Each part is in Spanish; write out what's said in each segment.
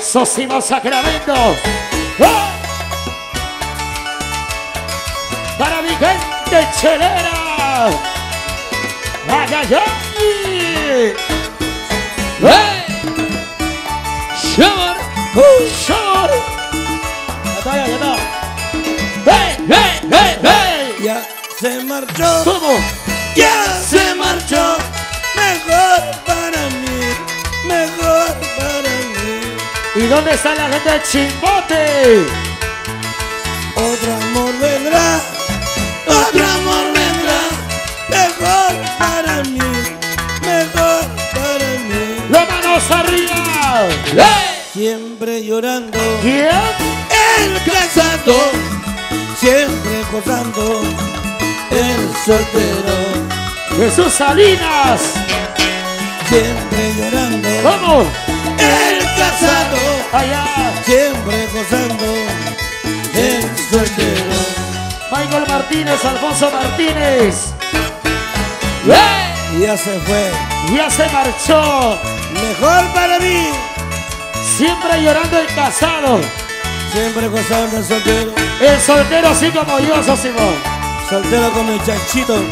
Sosimo Sacramento. ¡Ah! Para mi gente chelera. ¡Ay, ay, ay! ¡Hey! ¡Shamar! ¡Shor! Ya está, ya está. ¡Hey, hey, hey, hey! Ya se marchó, ¿Cómo? ya se marchó. Mejor dónde está la gente de Chimbote? Otro amor vendrá, otro amor vendrá. Mejor para mí, mejor para mí. ¡Las manos arriba! ¡Hey! Siempre llorando, ¿Quién? el casado. Siempre gozando, el soltero. Jesús Salinas. Siempre llorando, ¿Cómo? el casado. Allá. Siempre gozando, el soltero. Michael Martínez, Alfonso Martínez. ¡Hey! Ya se fue, Ya se marchó. mejor para mí. Siempre llorando el casado. Siempre gozando el soltero, El soltero así como yo, Sosimo. soltero como el chanchito.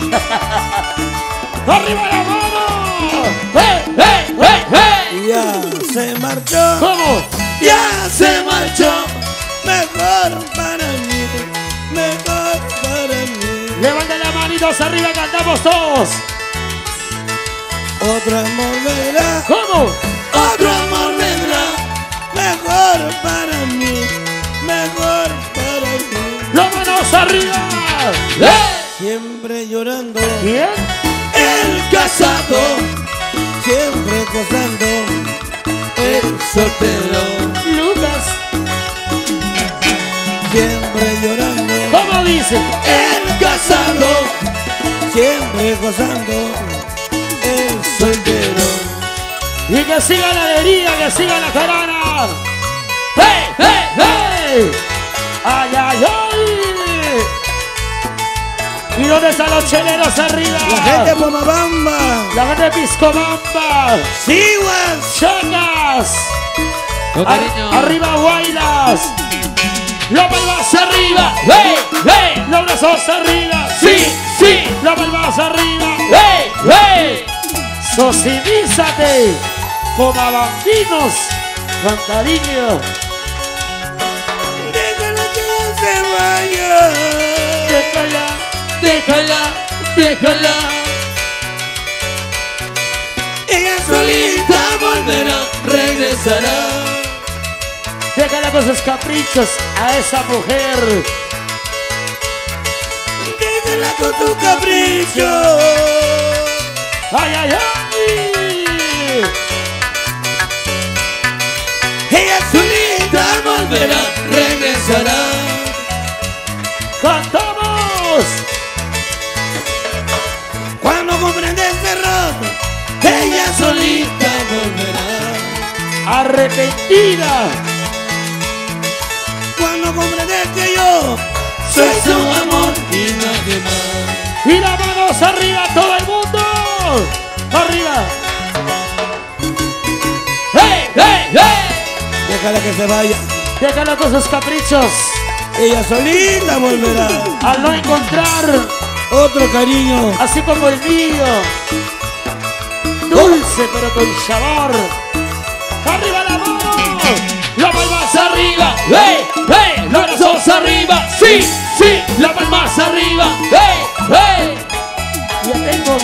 ¡Arriba la mano! ¡Hey! ¡Hey! ¡Hey! ¡Hey! Ya se marchó, ¿Cómo? Ya se marchó. Mejor para mí, mejor para mí. Levanten las manitos arriba, cantamos todos. Otro amor vendrá, ¿Cómo? otro amor vendrá. Mejor para mí, mejor para mí. ¡Las manos arriba! ¡Hey! Siempre llorando, ¿Quién? el casado. Siempre gozando, el soltero. Siempre llorando, ¿Cómo dice? el casado. Siempre gozando, el soltero. Y que siga la alegría, que siga la carana. ¡Hey, hey, hey! ¡Ay, ay, ay! ¿Y dónde están los cheleros arriba? La gente Pomabamba, La gente de Piscobamba. Siguas, cariño. arriba, Guaylas. Los palmas arriba. ¡Hey! ¡Hey! Los brazos arriba. ¡Sí! ¡Sí! Los palmas arriba. ¡Hey! ¡Hey! Socialízate como bambinos con cariño. déjala que se vaya. Déjala. ¡Déjala! ¡Déjala! Ella solita volverá, regresará. Con sus caprichos a esa mujer. Déjala con tu capricho. ¡Ay, ay, ay! Ella solita volverá, regresará. ¡Cantamos! Cuando comprendes este error, ella solita volverá. Arrepentida. Que yo soy su amor y nadie más. Y las manos arriba, todo el mundo. Arriba. ¡Hey! ¡Hey! ¡Hey! Déjala que se vaya. Déjala con sus caprichos. Ella solita volverá. Al no encontrar, Otro cariño. así como el mío. Dulce pero con sabor. Arriba la mano. La palmas arriba. ¡Hey! ¡Hey! ¡Los brazos arriba! ¡Sí! ¡Sí! ¡Las palmas arriba! ¡Hey! ¡Hey! Ya tengo.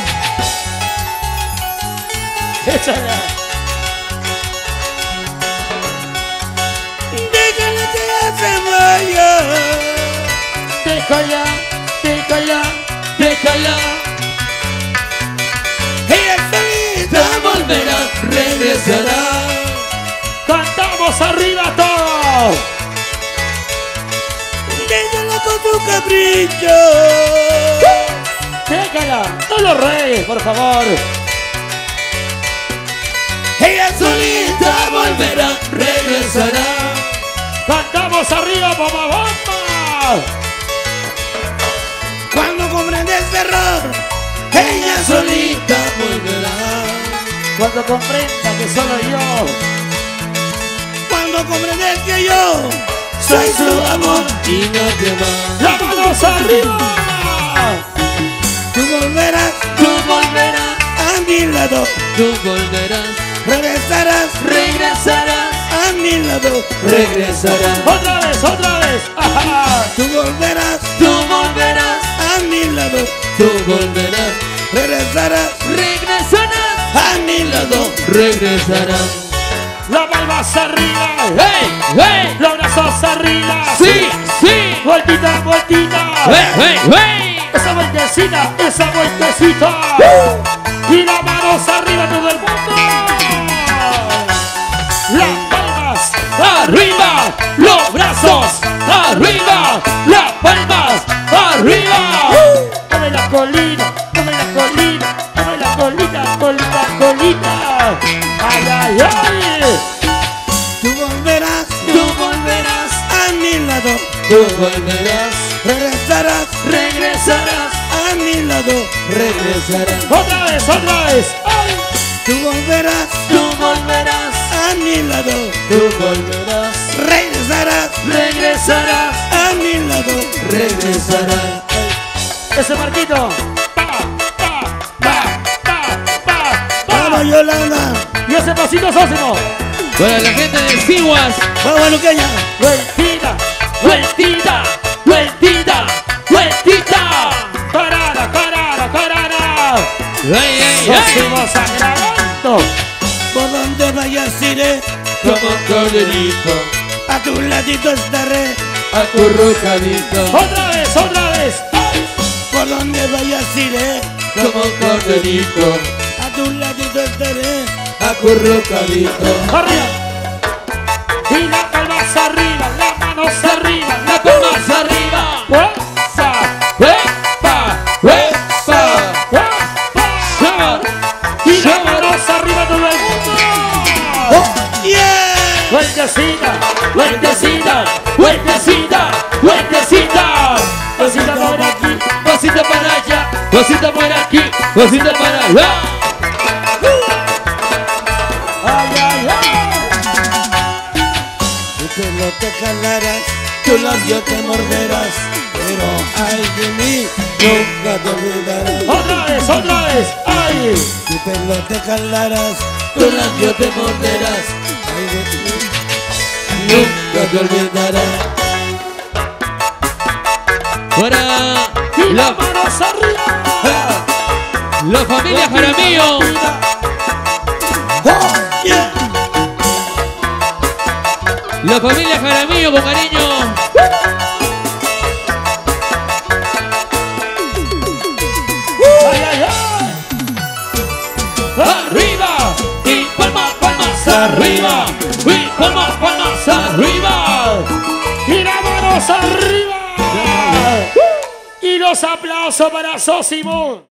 Échala. Déjala que se vaya. Déjala, déjala. ¡Déjala! Ella solita volverá, regresará. Todos. Déjala con tu capricho. Déjala. No los reyes, por favor. Ella solita volverá, regresará. Cantamos arriba, mamá bomba. Cuando comprendes error, ella solita volverá. Cuando comprenda que solo yo Cuando comprendes que yo soy su amor y nadie más. Las manos arriba. Tú volverás Tú volverás, a mi lado, tú volverás, regresarás regresarás, a mi lado, regresarás. Otra vez, otra vez. Ajá. tú volverás Tú volverás, a mi lado, tú volverás, regresarás regresarás, a mi lado. regresarás. Arriba. ¡Hey, hey! Los brazos arriba. ¡Sí, sí! Vueltita, vueltita. ¡Hey, hey, hey! Esa vueltecita, esa vueltecita. Y las manos arriba todo el mundo. Tú volverás, regresarás regresarás, a mi lado, regresarás. Otra vez, otra vez. Ay. tú volverás Tú volverás, a mi lado, tú volverás, regresarás regresarás, a mi lado, regresarás. Ese marquito. Pa, pa, pa, pa, pa, Vamos pa. Yolanda, Y ese pasito sósimo. Para la gente de Siguas, vamos Luqueña, Vueltita, a tu ladito estaré, acurrucadito, Otra vez, otra vez. Ay. por donde vayas iré, como corderito, a tu ladito estaré, acurrucadito. Arriba. Y las palmas arriba, las manos arriba, La palmas arriba, pasita por aquí, pasita para allá. Ay, ay, ay. tu pelo te jalarás, tu labio te morderás, pero ay de mí, nunca te olvidarás. Otra vez, otra vez. Ay. Tu pelo te jalarás, Tu labio te morderás, ay de mí, nunca te olvidarás. Para Y la, las manos arriba. la familia Jaramillo, oh yeah. la familia Jaramillo con cariño. Ay, ay, ay. Arriba y palmas, palmas arriba, y palmas, palmas arriba. Y las manos arriba. Y los aplausos para Sosimo.